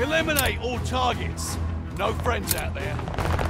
Eliminate all targets. No friends out there.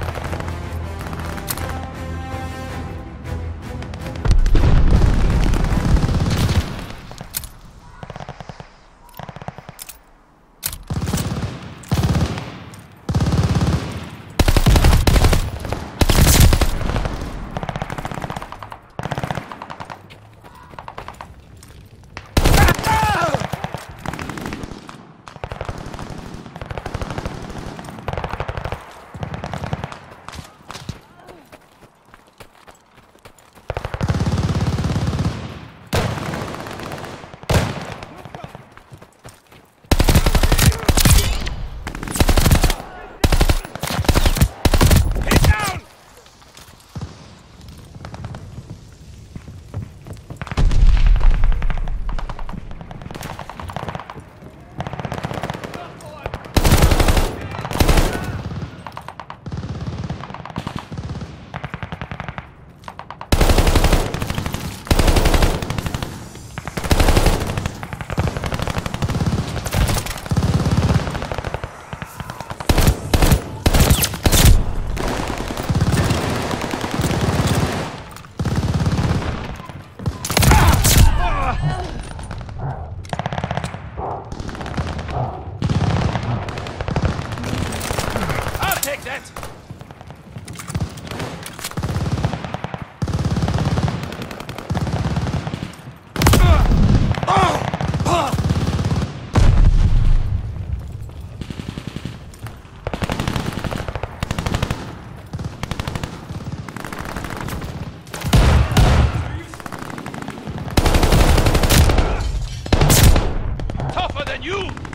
And you!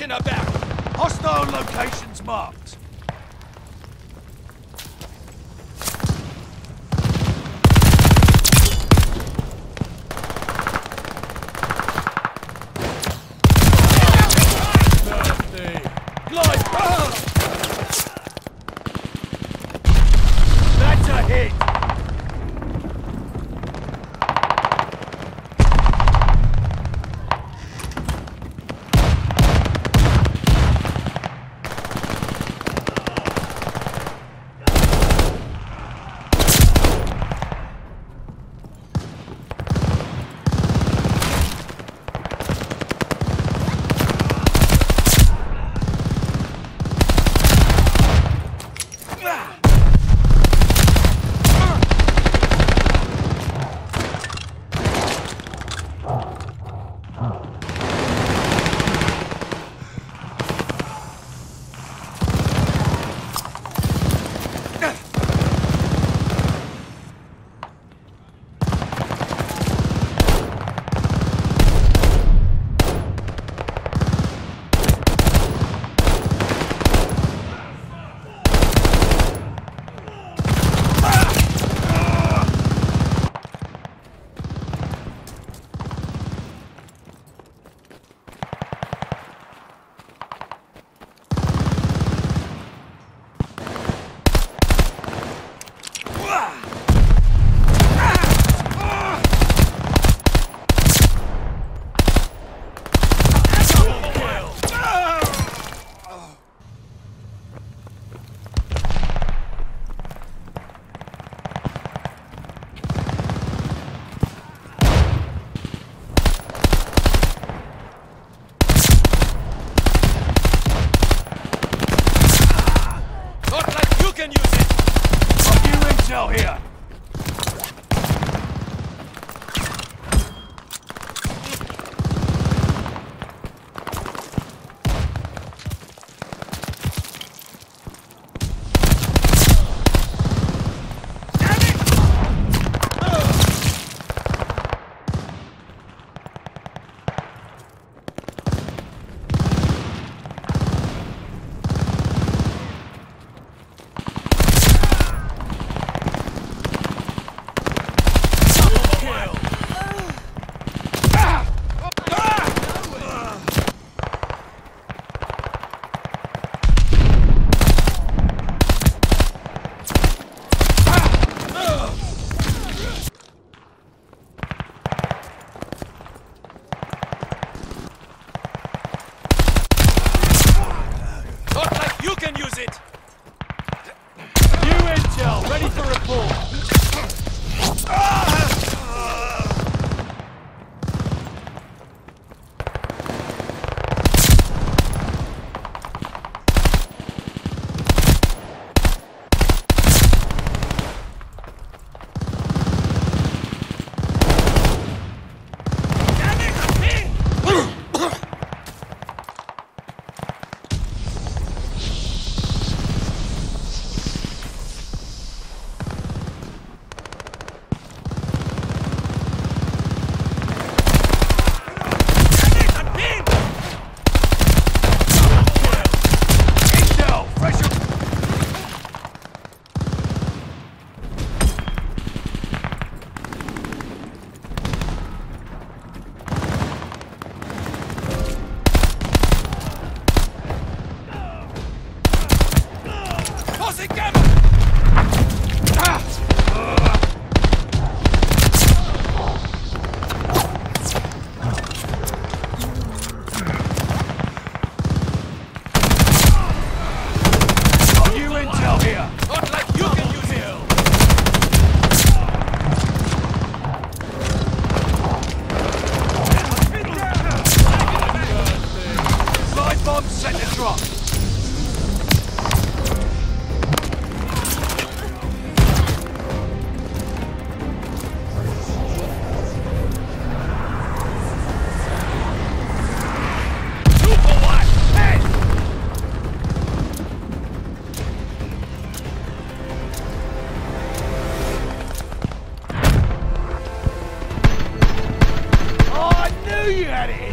information about. Hostile locations marked. Intel here! You had